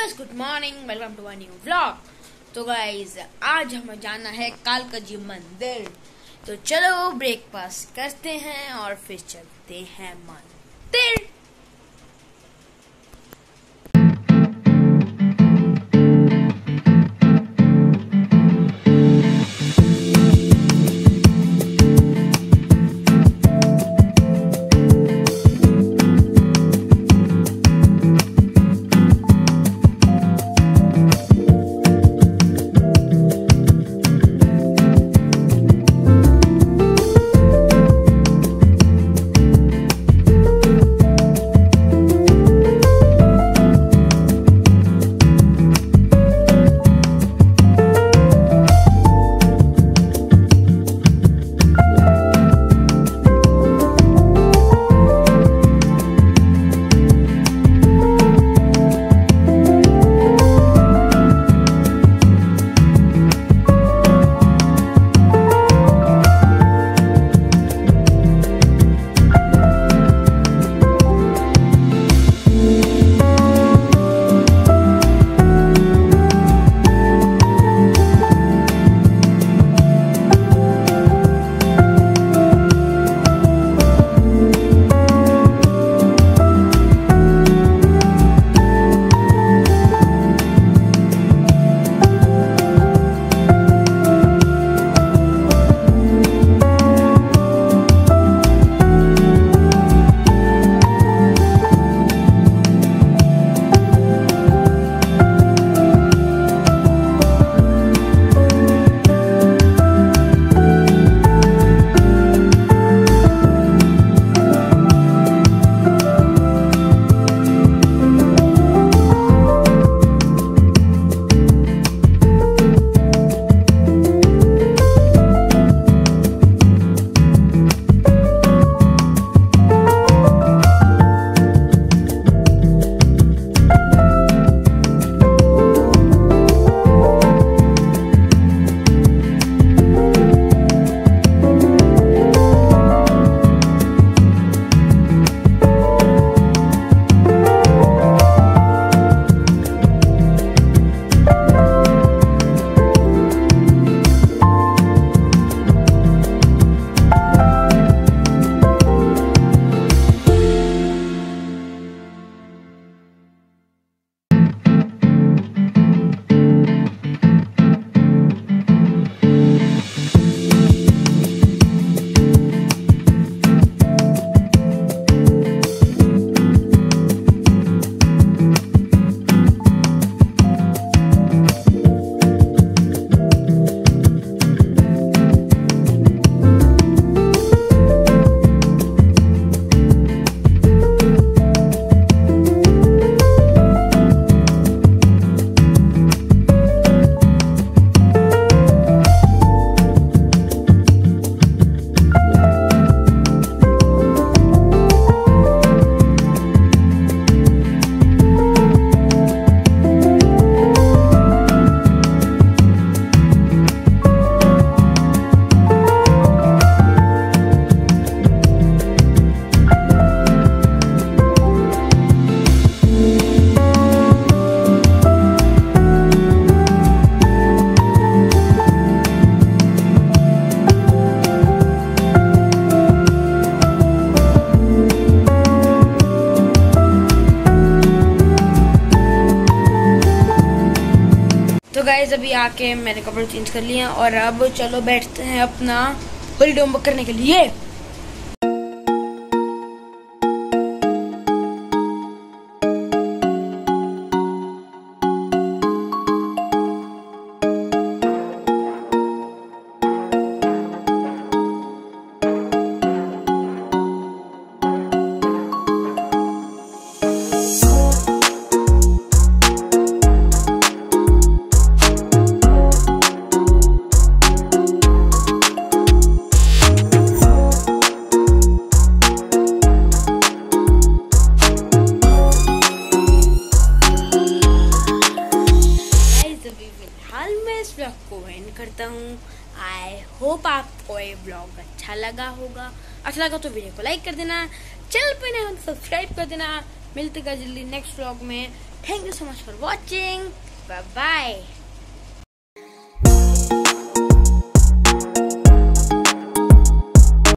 Guys good morning welcome to new vlog तो guys आज हमें जाना है कालका जी मंदिर। तो चलो ब्रेकफास्ट करते हैं और फिर चलते हैं मंदिर। तो गाइज़ अभी आके मैंने कपड़े चेंज कर लिए हैं और अब चलो बैठते हैं अपना होलीडे डोम करने के लिए। एंड करता हूँ। आई होप आपको ये ब्लॉग अच्छा लगा होगा। अच्छा लगा तो वीडियो को लाइक कर देना। चैनल पर नए हो तो सब्सक्राइब कर देना। मिलते हैं जल्दी नेक्स्ट ब्लॉग में। Thank you so much for watching bye bye